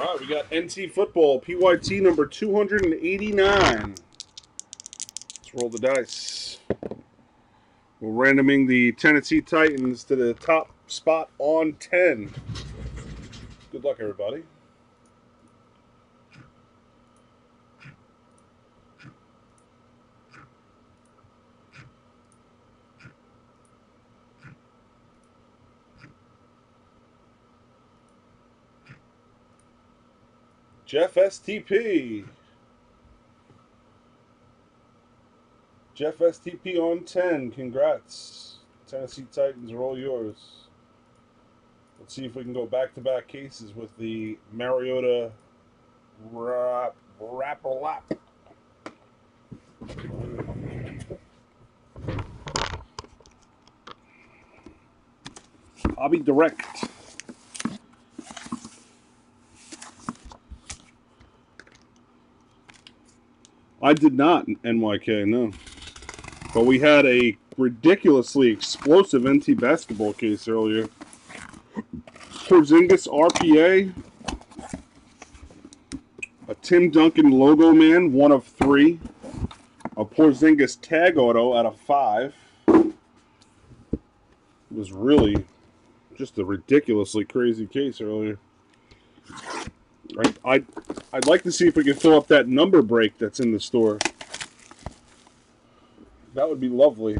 All right, we got NT football, PYT number 289. Let's roll the dice. We're randoming the Tennessee Titans to the top spot on 10. Good luck, everybody. Jeff STP. Jeff STP on 10. Congrats. Tennessee Titans are all yours. Let's see if we can go back to back cases with the Mariota rap, rap lap. I'll be Direct. I did not NYK, no. But we had a ridiculously explosive NT basketball case earlier. Porzingis RPA. A Tim Duncan logo man, one of three. A Porzingis tag auto out of five. It was really just a ridiculously crazy case earlier. I, I, I'd like to see if we can fill up that number break that's in the store. That would be lovely.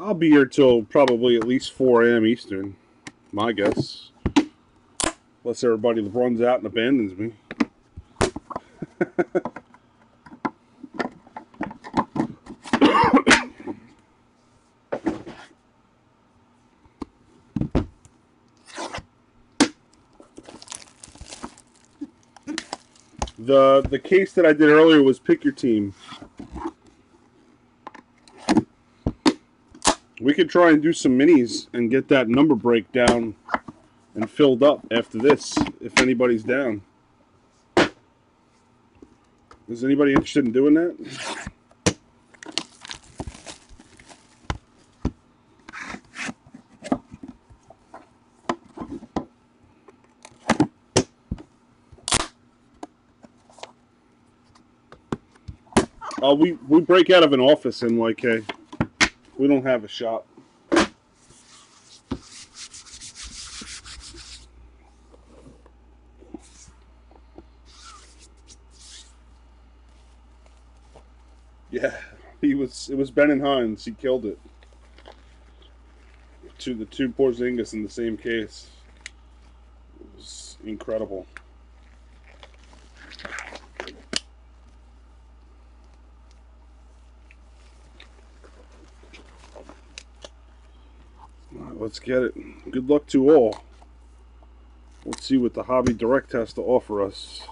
I'll be here till probably at least 4 a.m. Eastern, my guess. Unless everybody runs out and abandons me. the the case that I did earlier was pick your team. Could try and do some minis and get that number breakdown and filled up after this, if anybody's down. Is anybody interested in doing that? Uh, we, we break out of an office in YK. We don't have a shop. Yeah, he was. It was Ben and Hines. He killed it. To the two Porzingis in the same case. It was incredible. Let's get it. Good luck to all. Let's see what the Hobby Direct has to offer us.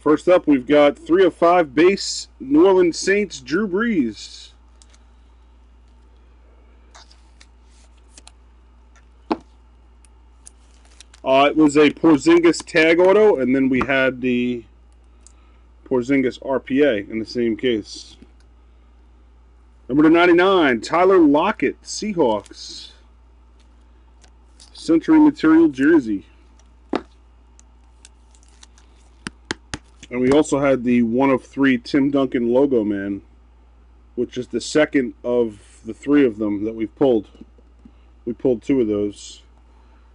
First up, we've got 3 of 5 base New Orleans Saints Drew Brees. Uh, it was a Porzingis tag auto, and then we had the Porzingis RPA in the same case. Number 99, Tyler Lockett, Seahawks. Century Material Jersey. And we also had the one of three Tim Duncan logo man, which is the second of the three of them that we've pulled. We pulled two of those.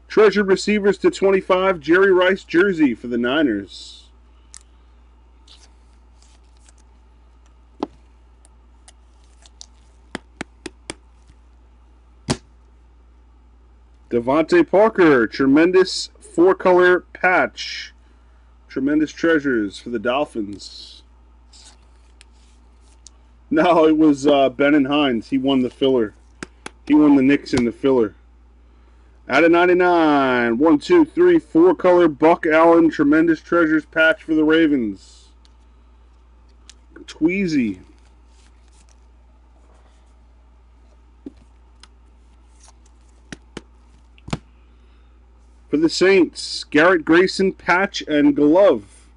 Treasured receivers to 25, Jerry Rice jersey for the Niners. DeVante Parker, tremendous four color patch. Tremendous treasures for the Dolphins. No, it was uh, Ben and Hines. He won the filler. He won the Knicks in the filler. Out of 99. One, two, three, four color Buck Allen Tremendous Treasures patch for the Ravens. Tweezy. For the Saints, Garrett Grayson patch and glove.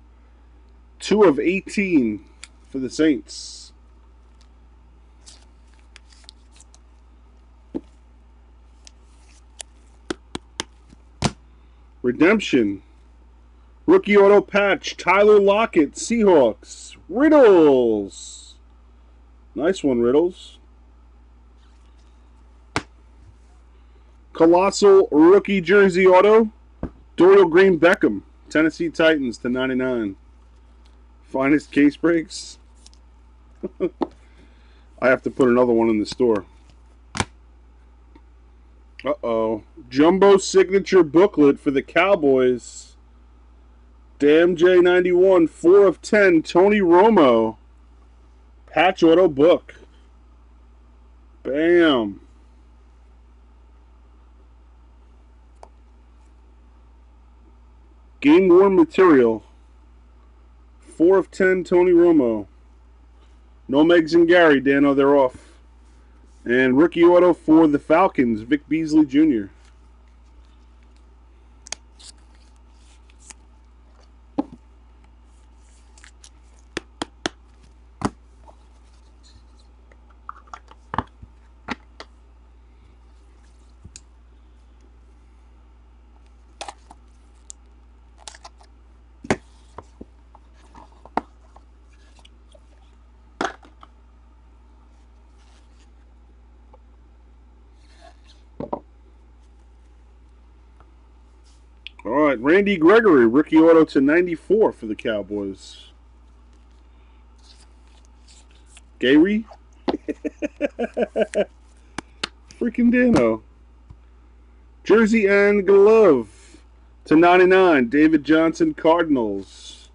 Two of 18 for the Saints. Redemption. Rookie auto patch. Tyler Lockett, Seahawks. Riddles. Nice one, Riddles. Colossal rookie jersey auto. Dorial Green Beckham. Tennessee Titans to 99. Finest case breaks. I have to put another one in the store. Uh-oh. Jumbo signature booklet for the Cowboys. Damn J91, 4 of 10, Tony Romo. Patch auto book. Bam. Game worn material. 4 of 10, Tony Romo. No Megs and Gary, Dano, oh, they're off. And rookie auto for the Falcons, Vic Beasley Jr. Randy Gregory, rookie auto to 94 for the Cowboys. Gary? Freaking Dano. Jersey and glove to 99, David Johnson, Cardinals.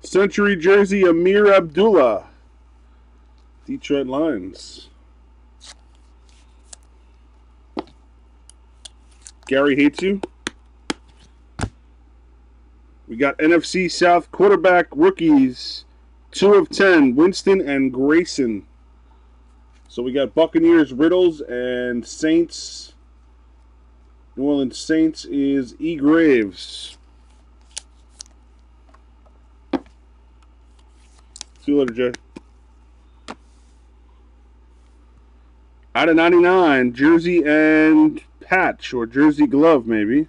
Century jersey, Ameer Abdullah. Detroit Lions. Gary hates you. We got NFC South quarterback rookies, two of ten, Winston and Grayson. So we got Buccaneers, Riddles, and Saints. New Orleans Saints is E. Graves. See you later, Jay. Out of 99, jersey and patch, or jersey glove, maybe.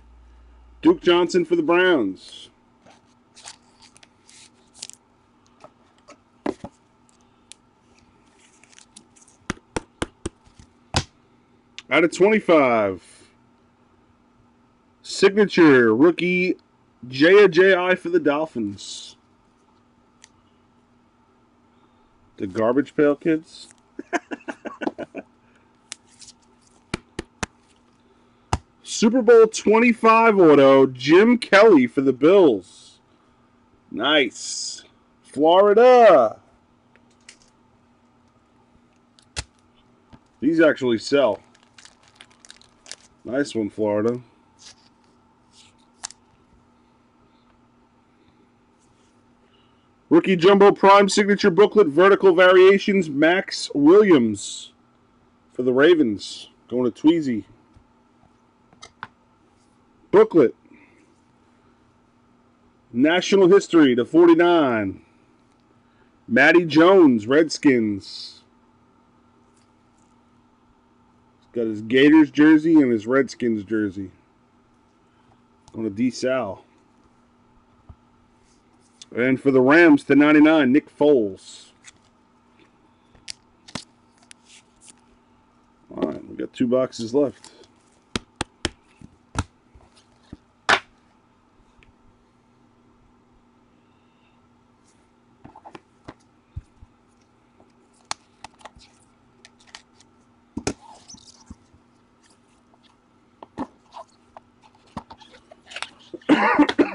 Duke Johnson for the Browns. Out of 25, signature rookie Jay Ajayi for the Dolphins. The Garbage Pail Kids. Super Bowl 25 auto, Jim Kelly for the Bills. Nice. Florida. These actually sell. Nice one, Florida. Rookie Jumbo Prime Signature Booklet, Vertical Variations, Maxx Williams for the Ravens. Going to Tweezy. Booklet. National History to 49. Matty Jones, Redskins. He's got his Gators jersey and his Redskins jersey. On a D Sal. And for the Rams to 99, Nick Foles. All right, we got two boxes left.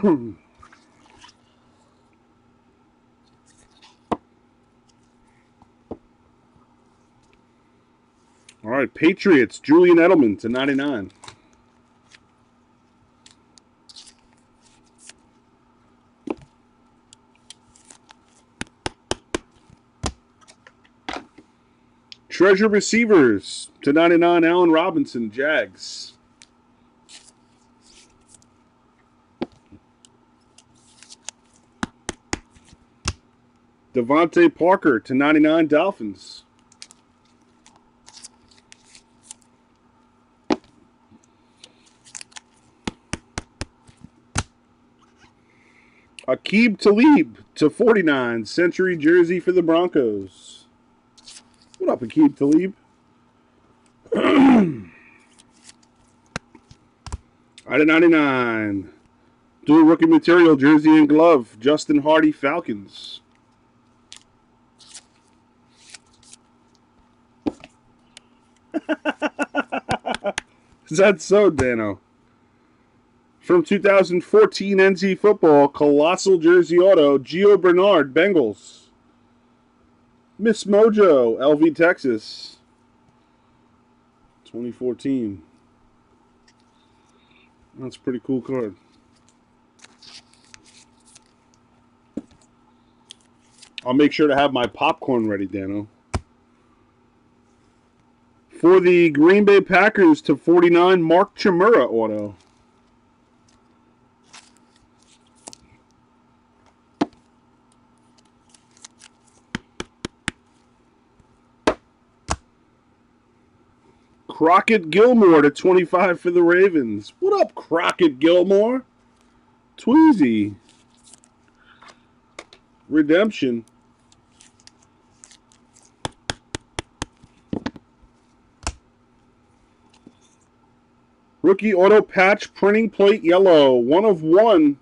All right, Patriots, Julian Edelman to 99. Treasure Receivers to 99, Allen Robinson, Jags. DeVante Parker to 99, Dolphins. Aqib Talib to 49, Century jersey for the Broncos. What up, Aqib Talib? Out of 99. Dual rookie material jersey and glove. Justin Hardy Falcons. Is that so, Dano? From 2014 NT Football, Colossal Jersey Auto, Gio Bernard, Bengals. Miss Mojo, LV, Texas. 2014. That's a pretty cool card. I'll make sure to have my popcorn ready, Dano. For the Green Bay Packers to 49, Mark Chmura auto. Crockett Gilmore to 25 for the Ravens. What up, Crockett Gilmore? Tweezy. Redemption. Rookie auto patch printing plate yellow. One of one.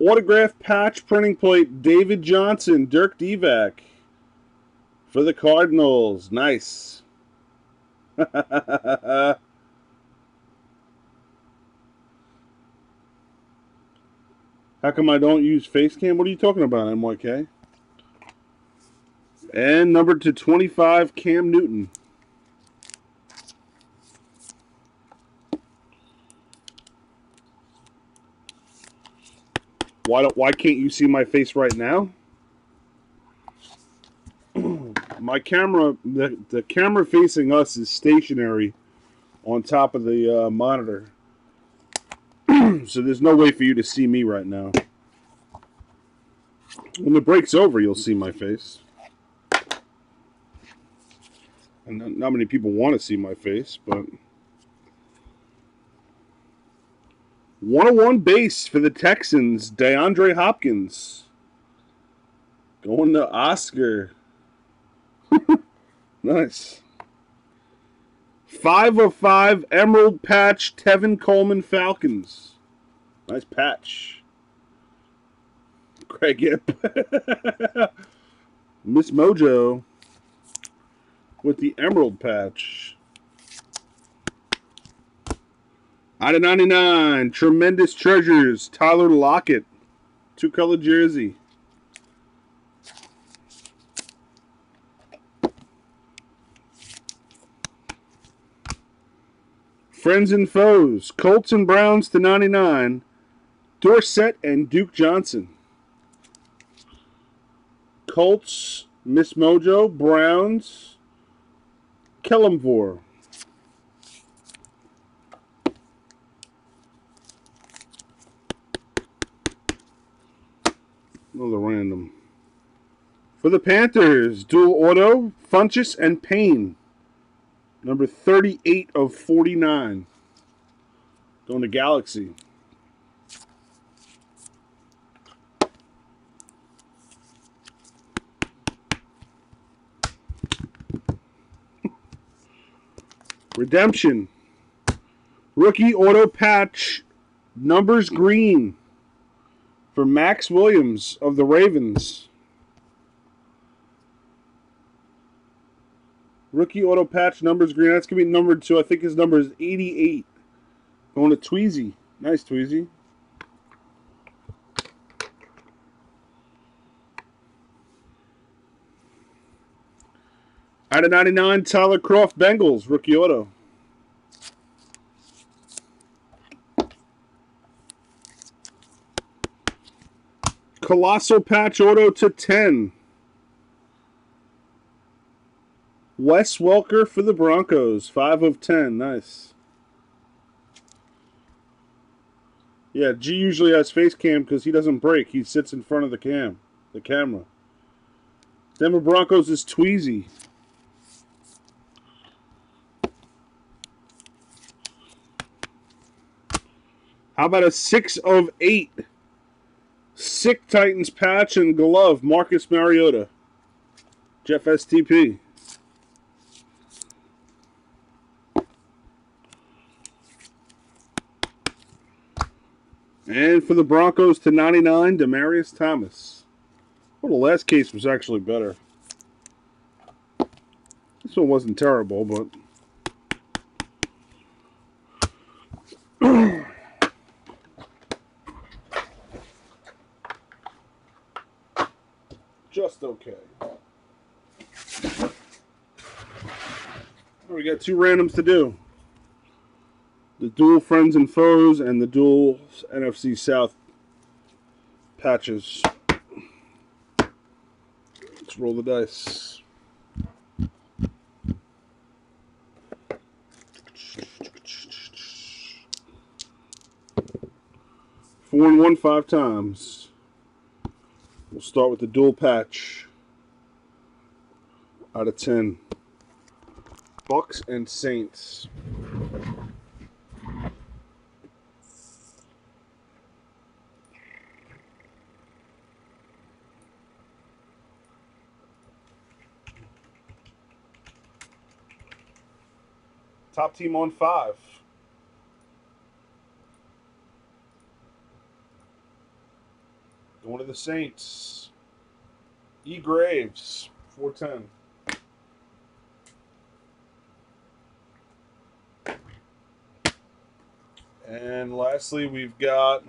Autograph patch printing plate David Johnson, Dirk Divac. For the Cardinals. Nice. How come I don't use Facecam? What are you talking about, MYK? And number to 25, Cam Newton. Why don't why can't you see my face right now? my camera the, the camera facing us is stationary on top of the uh, monitor. so there's no way for you to see me right now. When the break's over, you'll see my face. And not, not many people want to see my face, but 101 base for the Texans, DeAndre Hopkins. Going to Oscar. nice. Five of five Emerald Patch Tevin Coleman Falcons. Nice patch. Craig Yip. Miss Mojo with the Emerald Patch. Out of 99, Tremendous Treasures, Tyler Lockett, two color jersey. Friends and Foes, Colts and Browns to 99, Dorsett and Duke Johnson. Colts, Miss Mojo, Browns, Kellamvor. Another random. For the Panthers, dual auto, Funchess and Payne. Number 38 of 49. Going to Galaxy. Redemption. Rookie auto patch. Numbers green for Maxx Williams of the Ravens. Rookie auto patch numbers green. That's going to be numbered to, I think his number is 88. Going to Tweezy. Nice, Tweezy. Out of 99, Tyler Kroft, Bengals, rookie auto. Colossal patch auto to 10. Wes Welker for the Broncos, 5 of 10. Nice. Yeah, G usually has face cam because he doesn't break. He sits in front of the cam, the camera. Denver Broncos is Tweezy. How about a 6 of 8? Sick Titans patch and glove, Marcus Mariota. Jeff STP. And for the Broncos to 99, Demaryius Thomas. Well, the last case was actually better. This one wasn't terrible, but... Just okay. We got two randoms to do the dual friends and foes and the dual NFC South patches. Let's roll the dice. Four and one five times. We'll start with the dual patch. Out of ten. Bucks and Saints. Top team on five. One of the Saints. E. Graves, 410. And lastly, we've got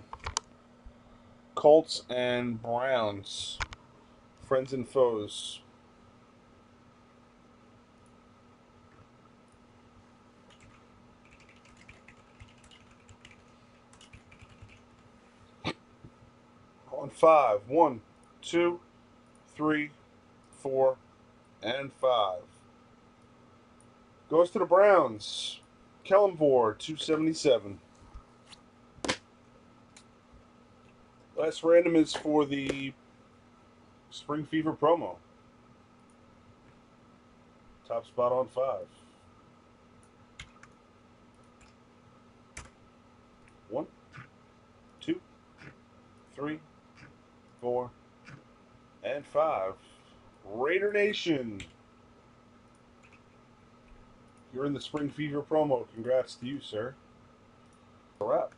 Colts and Browns, friends and foes. On five. One, two, three, four, and five. Goes to the Browns. Kellen Moore, 277. Last random is for the Spring Fever promo. Top spot on five. One, two, three, four, and five. Raider Nation. You're in the Spring Fever promo. Congrats to you, sir. Wrap.